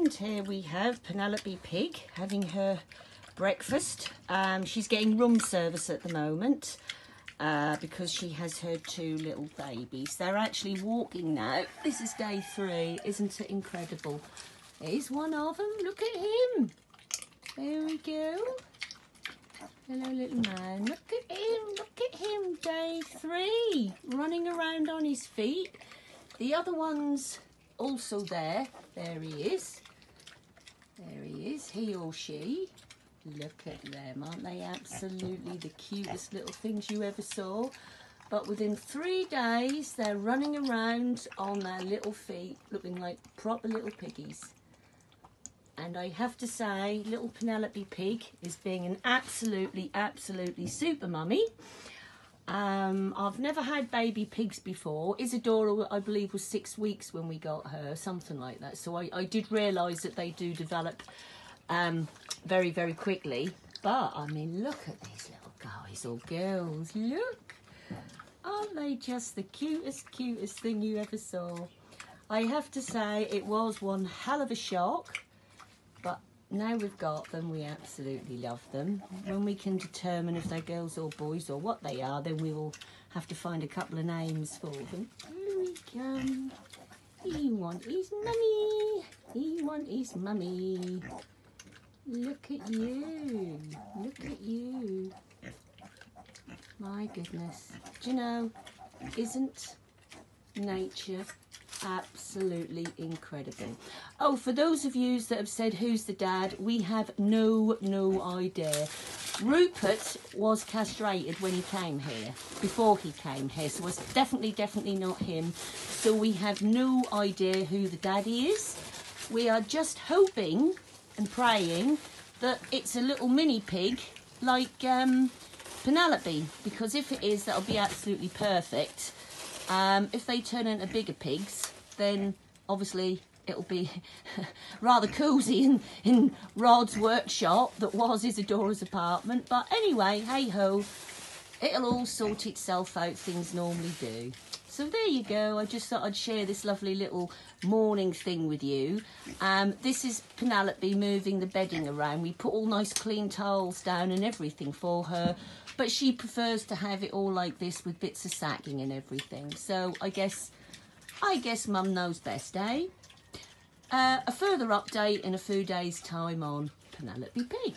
And here we have Penelope Pig having her breakfast. Um, she's getting room service at the moment uh, because she has her two little babies. They're actually walking now. This is day three. Isn't it incredible? Here's one of them. Look at him. There we go. Hello, little man. Look at him. Look at him. Day three. Running around on his feet. The other one's also there. There he is. There he is. He or she. Look at them. Aren't they absolutely the cutest little things you ever saw? But within three days, they're running around on their little feet looking like proper little piggies. And I have to say, little Penelope Pig is being an absolutely, absolutely super mummy. Um, I've never had baby pigs before. Isadora, I believe, was six weeks when we got her, something like that. So I, I did realise that they do develop um, very, very quickly. But, I mean, look at these little guys or girls. Look. Aren't they just the cutest, cutest thing you ever saw? I have to say, it was one hell of a shock. Now we've got them, we absolutely love them. When we can determine if they're girls or boys or what they are, then we will have to find a couple of names for them. Here we come. He want his mummy. He want his mummy. Look at you. Look at you. My goodness. Do you know, isn't nature absolutely incredible. Oh, for those of you that have said who's the dad, we have no, no idea. Rupert was castrated when he came here, before he came here, so it's definitely, definitely not him. So we have no idea who the daddy is. We are just hoping and praying that it's a little mini pig like um, Penelope, because if it is, that'll be absolutely perfect. Um, if they turn into bigger pigs, then obviously it'll be rather cosy in, in Rod's workshop that was Isadora's apartment. But anyway, hey ho, it'll all sort itself out, things normally do. So there you go. I just thought I'd share this lovely little morning thing with you. Um, this is Penelope moving the bedding around. We put all nice clean towels down and everything for her, but she prefers to have it all like this with bits of sacking and everything. So I guess, I guess Mum knows best, eh? Uh, a further update in a few days' time on Penelope Pig.